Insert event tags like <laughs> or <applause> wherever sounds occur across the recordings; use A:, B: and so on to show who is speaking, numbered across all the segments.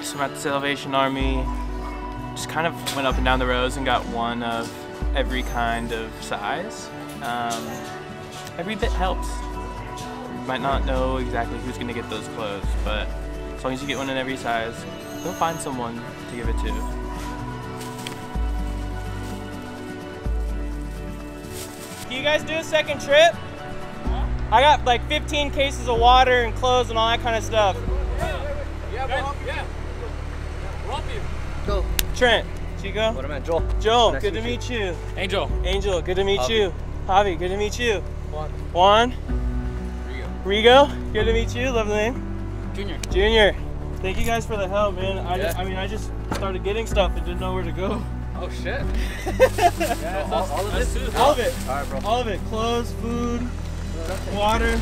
A: guys. I'm at the Salvation Army. Just kind of went up and down the rows and got one of every kind of size. Um, every bit helps. You might not know exactly who's gonna get those clothes, but as long as you get one in every size, you'll find someone to give it to. Can you guys do a second trip? I got like 15 cases of water and clothes and all that kind of stuff.
B: Yeah, bro. Yeah. We'll you.
C: Go.
A: Trent, Chico.
C: What am I, Joel?
A: Joel,
C: Nice
A: good
C: to
A: to
C: meet
A: meet you.
B: Angel.
A: Angel, good to meet
C: Javi.
A: you. Javi, good to meet you.
C: Juan.
A: Juan,
C: Rigo.
A: Rigo, good to meet you. Love the name.
B: Junior.
A: Junior, thank you guys for the help, man. I,
C: Yeah.
A: just, I mean, I just started getting stuff and didn't know where to go.
B: Oh shit. <laughs>
C: Yeah, all, all of this?
A: All of it.
C: All right, bro.
A: All of it. Clothes, food, water.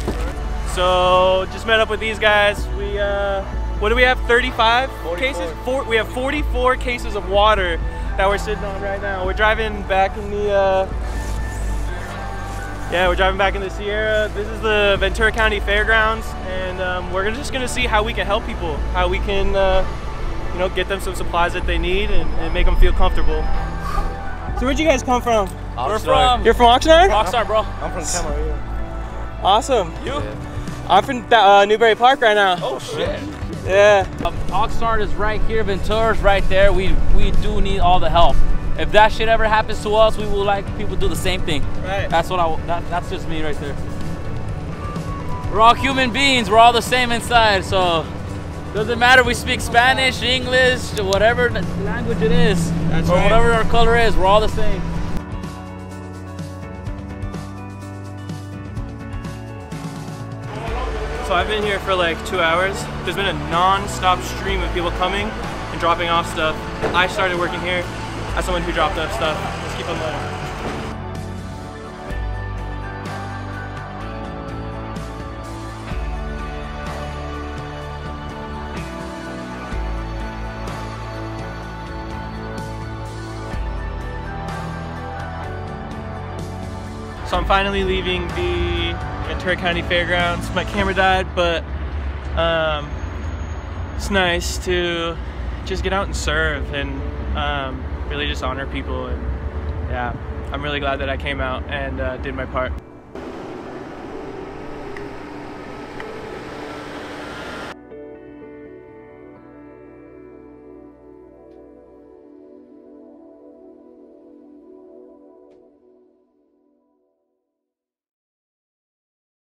A: So just met up with these guys. We uh, what do we have? 35 cases. Four, we have 44 cases of water that we're sitting on right now. We're driving back in the. Uh, yeah, we're driving back in the Sierra. This is the Ventura County Fairgrounds, and um, we're just gonna see how we can help people, how we can, uh, you know, get them some supplies that they need and, and make them feel comfortable. So where'd you guys come from?
B: We're from
A: You're from Oxnard?
B: Rockstar, bro.
C: I'm from Camarillo.
A: Awesome.
B: You?
A: I'm from uh, Newbury Park right now.
B: Oh shit.
A: Yeah.
B: Um, Oxnard is right here. Ventura's right there. We we do need all the help. If that shit ever happens to us, we will like people do the same thing.
A: Right.
B: That's what I. That, that's just me right there. We're all human beings. We're all the same inside. So doesn't matter. We speak Spanish, English, whatever language it is,
A: That's
B: or
A: right.
B: whatever our color is. We're all the same.
A: So I've been here for like two hours. There's been a non-stop stream of people coming and dropping off stuff. I started working here as someone who dropped off stuff. Let's keep on going. So I'm finally leaving the Ventura County Fairgrounds. My camera died, but um, it's nice to just get out and serve and um, really just honor people. And yeah, I'm really glad that I came out and uh, did my part.